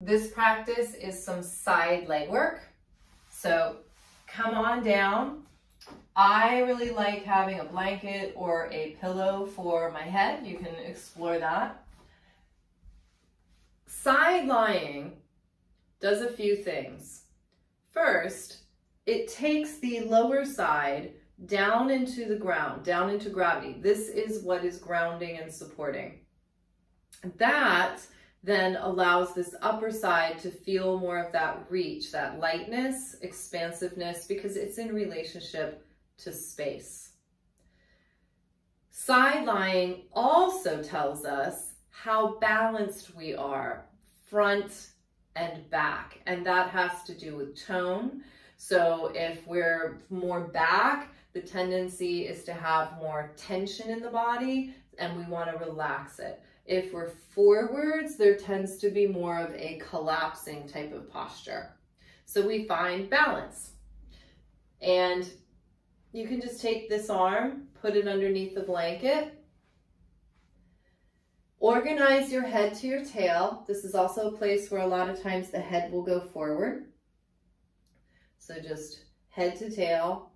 This practice is some side leg work. So come on down. I really like having a blanket or a pillow for my head. You can explore that. Side lying does a few things. First, it takes the lower side down into the ground, down into gravity. This is what is grounding and supporting. That then allows this upper side to feel more of that reach, that lightness, expansiveness, because it's in relationship to space. Side lying also tells us how balanced we are, front and back, and that has to do with tone. So if we're more back, the tendency is to have more tension in the body and we want to relax it. If we're forwards, there tends to be more of a collapsing type of posture. So we find balance. And you can just take this arm, put it underneath the blanket, Organize your head to your tail. This is also a place where a lot of times the head will go forward. So just head to tail,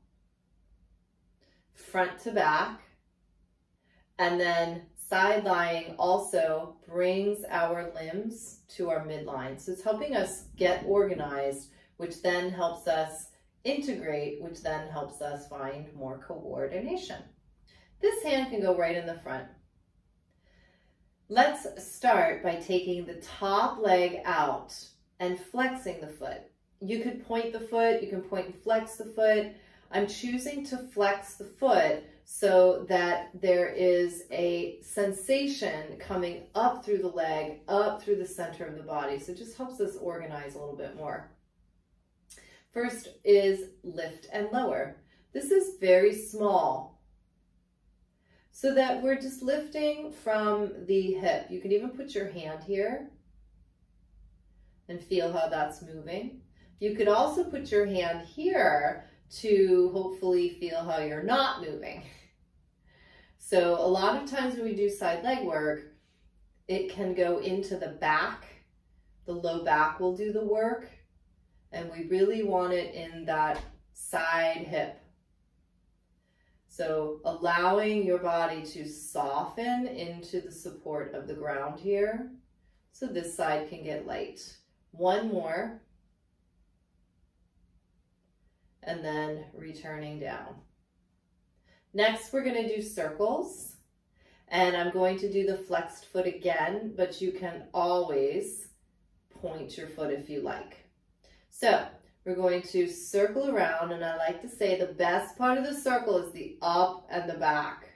front to back, and then Side lying also brings our limbs to our midline. So it's helping us get organized, which then helps us integrate, which then helps us find more coordination. This hand can go right in the front. Let's start by taking the top leg out and flexing the foot. You could point the foot, you can point and flex the foot. I'm choosing to flex the foot so that there is a sensation coming up through the leg, up through the center of the body. So it just helps us organize a little bit more. First is lift and lower. This is very small so that we're just lifting from the hip. You can even put your hand here and feel how that's moving. You could also put your hand here to hopefully feel how you're not moving. So a lot of times when we do side leg work, it can go into the back. The low back will do the work. And we really want it in that side hip. So allowing your body to soften into the support of the ground here. So this side can get light. One more and then returning down. Next, we're gonna do circles and I'm going to do the flexed foot again, but you can always point your foot if you like. So we're going to circle around and I like to say the best part of the circle is the up and the back.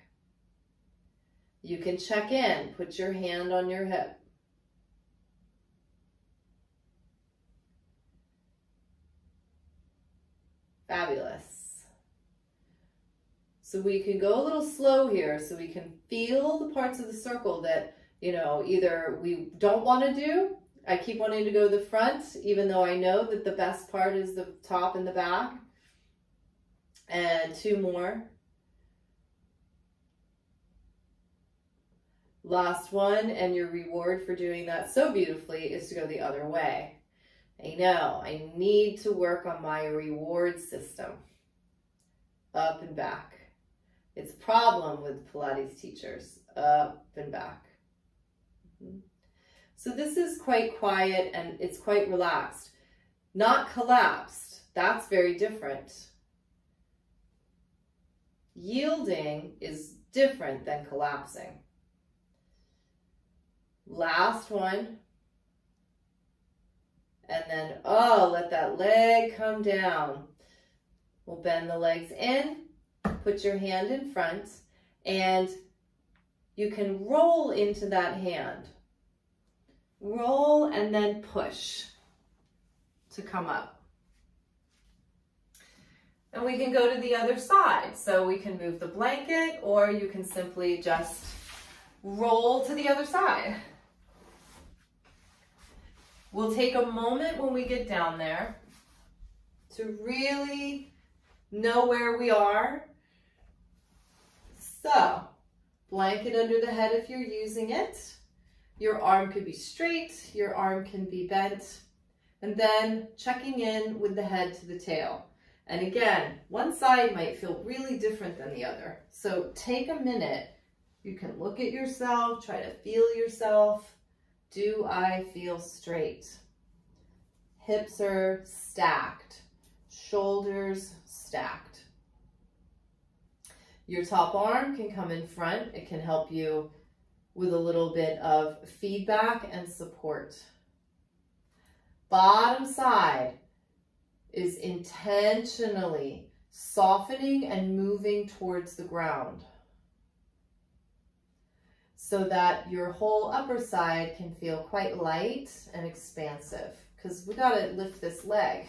You can check in, put your hand on your hip. Fabulous. So we can go a little slow here so we can feel the parts of the circle that, you know, either we don't want to do. I keep wanting to go to the front, even though I know that the best part is the top and the back. And two more. Last one, and your reward for doing that so beautifully is to go the other way. I know, I need to work on my reward system. Up and back. It's a problem with Pilates teachers. Up and back. Mm -hmm. So this is quite quiet and it's quite relaxed. Not collapsed. That's very different. Yielding is different than collapsing. Last one. And then, oh, let that leg come down. We'll bend the legs in, put your hand in front, and you can roll into that hand. Roll and then push to come up. And we can go to the other side. So we can move the blanket or you can simply just roll to the other side. We'll take a moment when we get down there to really know where we are. So, blanket under the head if you're using it. Your arm could be straight, your arm can be bent, and then checking in with the head to the tail. And again, one side might feel really different than the other. So take a minute. You can look at yourself, try to feel yourself. Do I feel straight? Hips are stacked, shoulders stacked. Your top arm can come in front. It can help you with a little bit of feedback and support. Bottom side is intentionally softening and moving towards the ground so that your whole upper side can feel quite light and expansive because we got to lift this leg.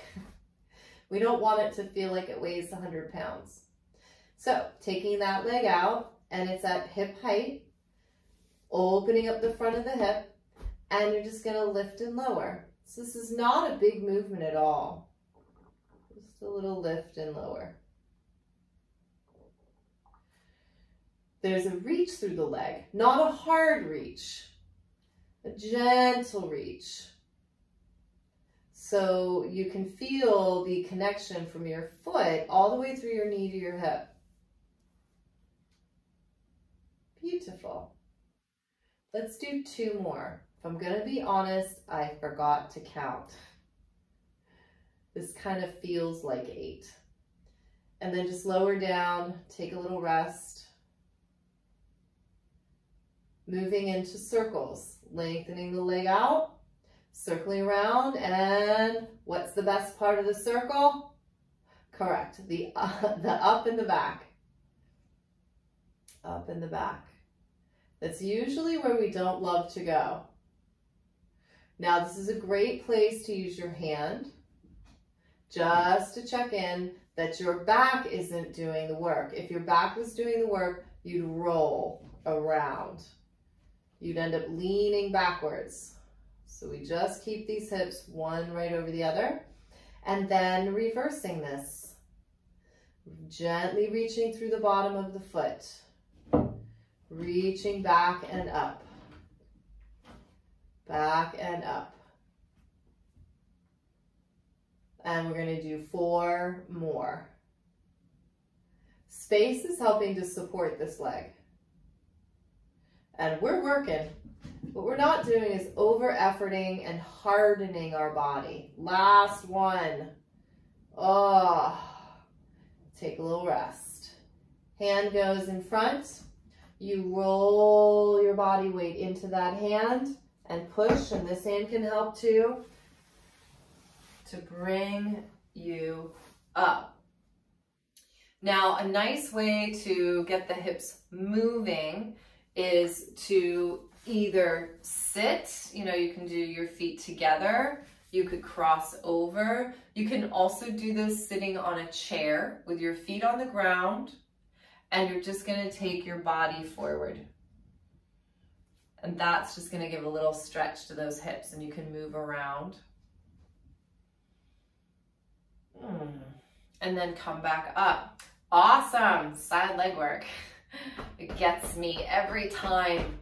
we don't want it to feel like it weighs 100 pounds. So taking that leg out and it's at hip height, opening up the front of the hip, and you're just going to lift and lower. So this is not a big movement at all. Just a little lift and lower. There's a reach through the leg, not a hard reach, a gentle reach. So you can feel the connection from your foot all the way through your knee to your hip. Beautiful. Let's do two more. If I'm going to be honest, I forgot to count. This kind of feels like eight. And then just lower down, take a little rest. Moving into circles, lengthening the leg out, circling around, and what's the best part of the circle? Correct, the, uh, the up in the back. Up in the back. That's usually where we don't love to go. Now this is a great place to use your hand just to check in that your back isn't doing the work. If your back was doing the work, you'd roll around. You'd end up leaning backwards. So we just keep these hips one right over the other and then reversing this. Gently reaching through the bottom of the foot, reaching back and up back and up. And we're going to do four more. Space is helping to support this leg. And we're working. What we're not doing is over efforting and hardening our body. Last one. Oh, take a little rest. Hand goes in front. You roll your body weight into that hand and push, and this hand can help too, to bring you up. Now, a nice way to get the hips moving is to either sit, you know, you can do your feet together, you could cross over. You can also do this sitting on a chair with your feet on the ground, and you're just gonna take your body forward. And that's just gonna give a little stretch to those hips and you can move around. Mm. And then come back up. Awesome, side leg work. It gets me every time.